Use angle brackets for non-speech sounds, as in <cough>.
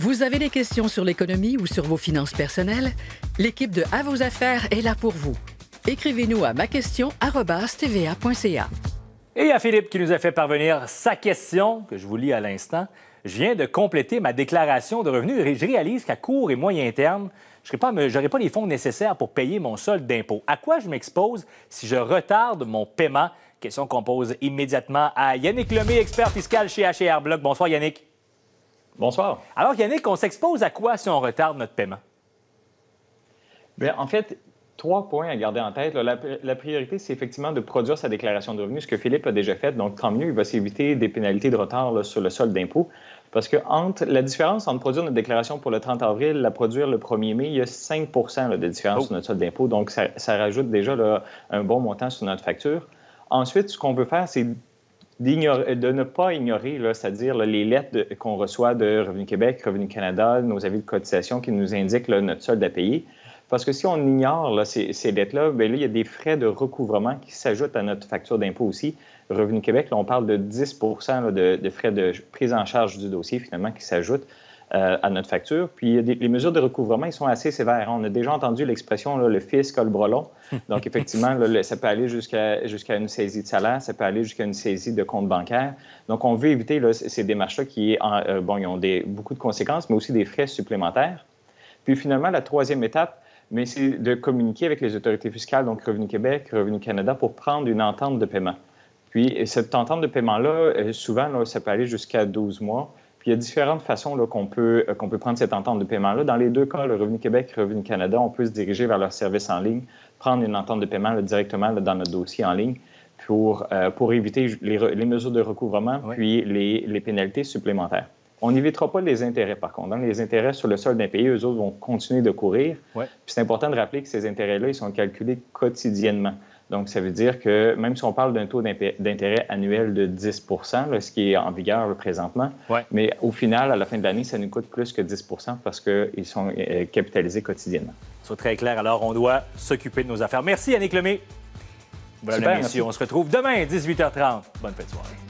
Vous avez des questions sur l'économie ou sur vos finances personnelles? L'équipe de À vos affaires est là pour vous. Écrivez-nous à ma question@tva.ca. Et à Philippe qui nous a fait parvenir sa question, que je vous lis à l'instant. Je viens de compléter ma déclaration de revenus et je réalise qu'à court et moyen terme, je n'aurai pas les fonds nécessaires pour payer mon solde d'impôt. À quoi je m'expose si je retarde mon paiement? Question qu'on pose immédiatement à Yannick Lemay, expert fiscal chez HR Block. Bonsoir Yannick. Bonsoir. Alors, Yannick, on s'expose à quoi si on retarde notre paiement? Bien, en fait, trois points à garder en tête. La, priorité, c'est effectivement de produire sa déclaration de revenus, ce que Philippe a déjà fait. Donc, tant mieux, il va s'éviter des pénalités de retard sur le solde d'impôt. Parce que entre, la différence entre produire notre déclaration pour le 30 avril et la produire le 1er mai, il y a 5 de différence oh. sur notre solde d'impôt. Donc, ça, rajoute déjà un bon montant sur notre facture. Ensuite, ce qu'on veut faire, c'est de ne pas ignorer, c'est-à-dire les lettres qu'on reçoit de Revenu Québec, Revenu Canada, nos avis de cotisation qui nous indiquent notre solde à payer. Parce que si on ignore ces, lettres-là, bien là, il y a des frais de recouvrement qui s'ajoutent à notre facture d'impôt aussi. Revenu Québec, là, on parle de 10 de, de, frais de prise en charge du dossier, finalement, qui s'ajoutent. Euh, à notre facture. Puis les mesures de recouvrement, ils sont assez sévères. On a déjà entendu l'expression le fisc a le bras <laughs> Donc effectivement, ça peut aller jusqu'à jusqu'à une saisie de salaire, ça peut aller jusqu'à une saisie de compte bancaire. Donc on veut éviter ces démarches-là qui, euh, bon, ils ont des, beaucoup de conséquences, mais aussi des frais supplémentaires. Puis finalement, la troisième étape, mais c'est de communiquer avec les autorités fiscales, donc Revenu Québec, Revenu Canada, pour prendre une entente de paiement. Puis cette entente de paiement-là, euh, souvent, ça peut aller jusqu'à 12 mois il y a différentes façons qu'on peut, euh, qu'on peut prendre cette entente de paiement-là. Dans les deux cas, le Revenu Québec et Revenu Canada, on peut se diriger vers leur service en ligne, prendre une entente de paiement directement dans notre dossier en ligne pour, euh, pour éviter les, les, mesures de recouvrement puis les, les, pénalités supplémentaires. On n'évitera pas les intérêts, par contre. Hein. Les intérêts sur le solde d'impayé, eux autres vont continuer de courir. Puis c'est important de rappeler que ces intérêts-là, ils sont calculés quotidiennement. Donc, ça veut dire que même si on parle d'un taux d'intérêt annuel de 10% ce qui est en vigueur présentement, mais au final, à la fin de l'année, ça nous coûte plus que 10% parce qu'ils sont euh, capitalisés quotidiennement. C'est très clair. Alors, on doit s'occuper de nos affaires. Merci, Yannick Lemay. Voilà, messieurs. On se retrouve demain, 18h30. Bonne fête de soirée.